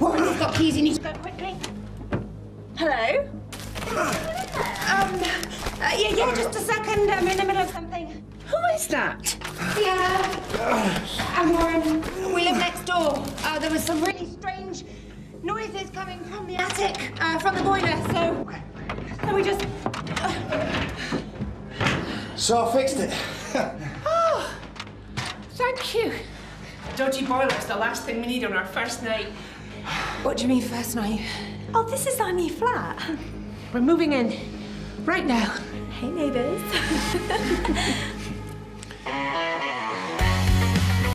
Warren, you've got keys. You need to go quickly. Hello? Um, uh, yeah, yeah, just a second. I'm in the middle of something. Who is that? Yeah. I'm Warren. We live next door. Uh, there was some really strange noises coming from the attic, uh, from the boiler, so... So we just... So I fixed it. Oh, thank you. A dodgy boiler's the last thing we need on our first night. What do you mean, first night? Oh, this is our new flat. We're moving in right now. Hey, neighbours.